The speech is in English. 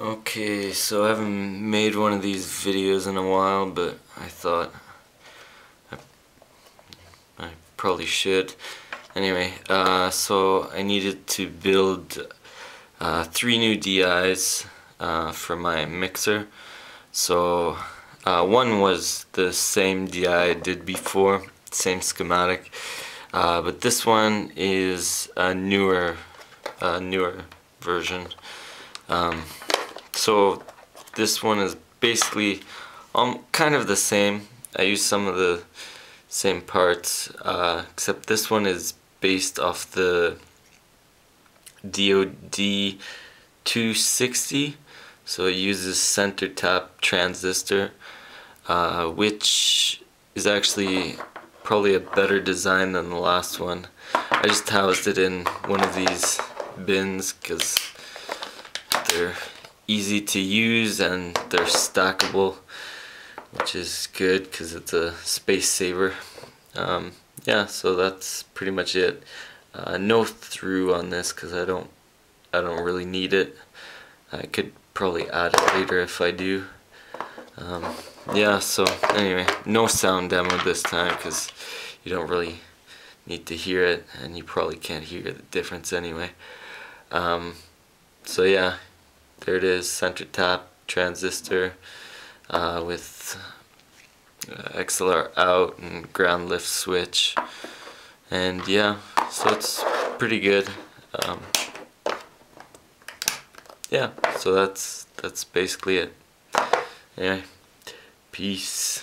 Okay, so I haven't made one of these videos in a while, but I thought I, I probably should. Anyway, uh, so I needed to build uh, three new DIs uh, for my mixer. So uh, one was the same DI I did before, same schematic, uh, but this one is a newer, newer version. Um, so this one is basically um, kind of the same. I use some of the same parts, uh, except this one is based off the DOD 260. So it uses center tap transistor, uh, which is actually probably a better design than the last one. I just housed it in one of these bins because they're easy to use and they're stackable which is good because it's a space saver. Um, yeah so that's pretty much it. Uh, no through on this because I don't I don't really need it. I could probably add it later if I do. Um, yeah so anyway no sound demo this time because you don't really need to hear it and you probably can't hear the difference anyway. Um, so yeah there it is center tap transistor uh, with uh, XLR out and ground lift switch. And yeah so it's pretty good um, yeah so that's that's basically it. Anyway peace